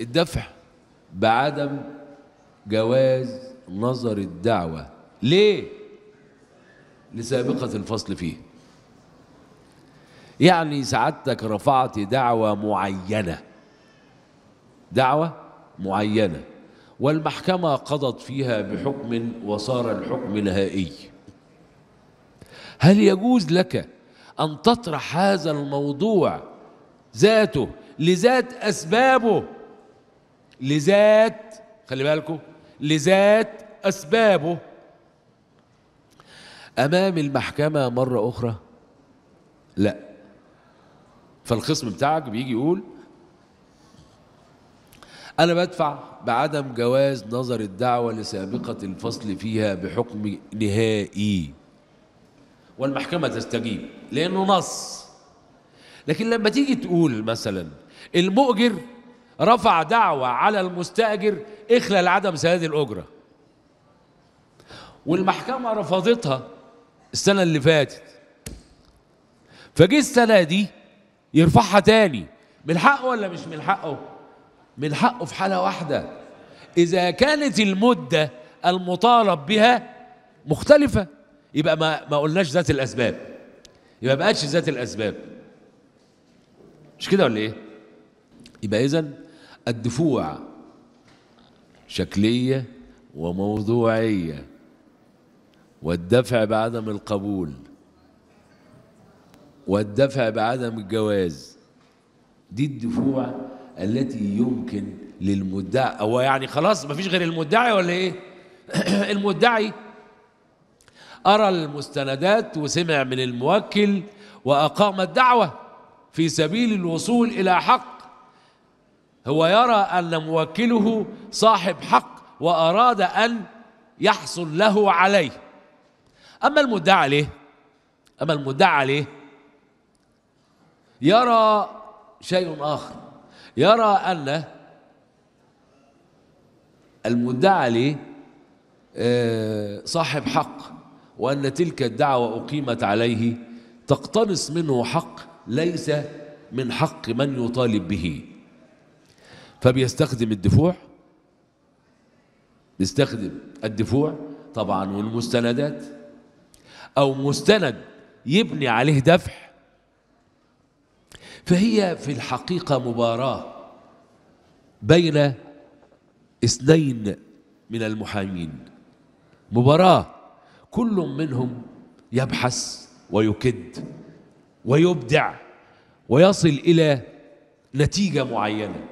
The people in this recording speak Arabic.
الدفع بعدم جواز نظر الدعوة. ليه؟ لسابقة الفصل فيه. يعني سعادتك رفعت دعوة معينة. دعوة معينة. والمحكمة قضت فيها بحكم وصار الحكم نهائي. هل يجوز لك أن تطرح هذا الموضوع ذاته لذات أسبابه؟ لذات خلي بالكم لذات أسبابه. أمام المحكمة مرة أخرى لا. فالخصم بتاعك بيجي يقول أنا بدفع بعدم جواز نظر الدعوة لسابقة الفصل فيها بحكم نهائي. والمحكمة تستجيب لأنه نص. لكن لما تيجي تقول مثلا المؤجر رفع دعوة على المستأجر إخلال عدم سداد الأجرة. والمحكمة رفضتها السنة اللي فاتت. فجه السنة دي يرفعها تاني. من حقه ولا مش من حقه؟ من حقه في حالة واحدة. إذا كانت المدة المطالب بها مختلفة يبقى ما ما قلناش ذات الأسباب. يبقى ما بقتش ذات الأسباب. مش كده ولا إيه؟ يبقى إذا الدفوع. شكلية وموضوعية. والدفع بعدم القبول. والدفع بعدم الجواز. دي الدفوع التي يمكن للمدعي. هو يعني خلاص مفيش غير المدعي ولا إيه؟ المدعي أرى المستندات وسمع من الموكل وأقام الدعوة في سبيل الوصول إلى حق هو يرى أن موكله صاحب حق وأراد أن يحصل له عليه. أما المدعى عليه أما المدعى عليه يرى شيء آخر. يرى أن المدعى عليه صاحب حق وأن تلك الدعوة أقيمت عليه. تقتنص منه حق ليس من حق من يطالب به. فبيستخدم الدفوع؟ بيستخدم الدفوع طبعا والمستندات. أو مستند يبني عليه دفع. فهي في الحقيقة مباراة بين اثنين من المحامين. مباراة كل منهم يبحث ويكد ويبدع ويصل إلى نتيجة معينة.